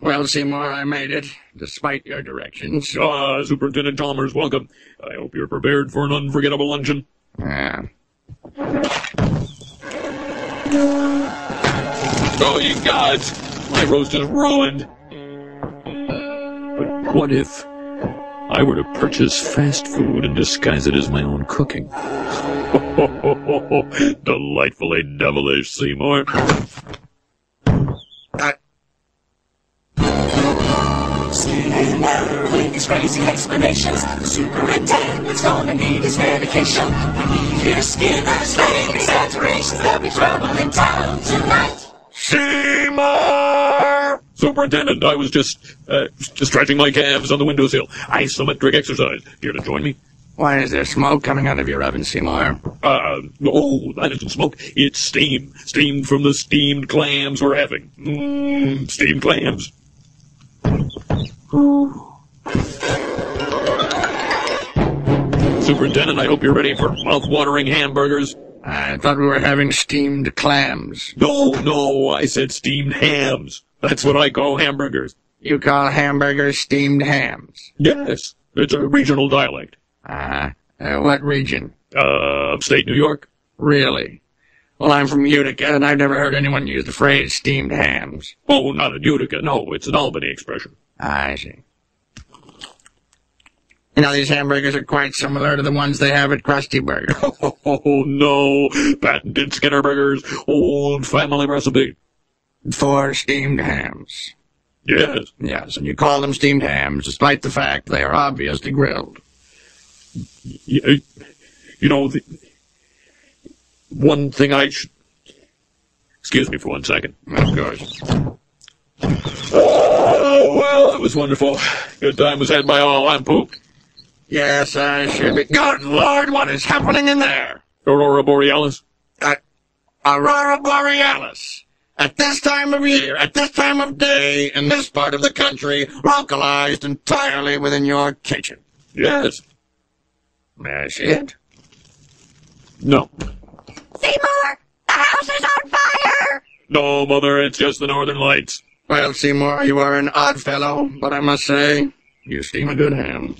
Well, Seymour, I made it, despite your directions. Ah, Superintendent Chalmers, welcome. I hope you're prepared for an unforgettable luncheon. Yeah. Oh, you gods! My roast is ruined! But what if I were to purchase fast food and disguise it as my own cooking? Delightfully devilish, Seymour. Skinner with his crazy explanations. The superintendent's gonna need his medication. We need his Skinner's lame exaggerations. There'll be trouble in town tonight. Seymour! Superintendent, I was just, uh, just stretching my calves on the windowsill. Isometric exercise. Here to join me? Why is there smoke coming out of your oven, Seymour? Uh, oh, that isn't smoke. It's steam. Steam from the steamed clams we're having. Mmm, steamed clams. Superintendent, I hope you're ready for mouth-watering hamburgers. I thought we were having steamed clams. No, no, I said steamed hams. That's what I call hamburgers. You call hamburgers steamed hams? Yes, it's a regional dialect. Ah, uh, what region? Uh, upstate New York. Really? Well, I'm from Utica, and I've never heard anyone use the phrase steamed hams. Oh, not in Utica. No, it's an Albany expression. I see. You know, these hamburgers are quite similar to the ones they have at Krusty Burger. Oh, no. Patented Skinner Burgers. Old family recipe. Four steamed hams. Yes. Yes, and you call them steamed hams, despite the fact they are obviously grilled. You know, the, one thing I should... Excuse me for one second. Of course. Oh, well, it was wonderful. Good time was had by all. I'm pooped. Yes, I should be. Good Lord, what is happening in there? Aurora Borealis. Uh, Aurora Borealis. At this time of year, at this time of day, in this part of the country, localized entirely within your kitchen. Yes. That's it. No. Seymour, the house is on fire! No, Mother, it's just the Northern Lights. Well, Seymour, you are an odd fellow, but I must say, you steam a good ham.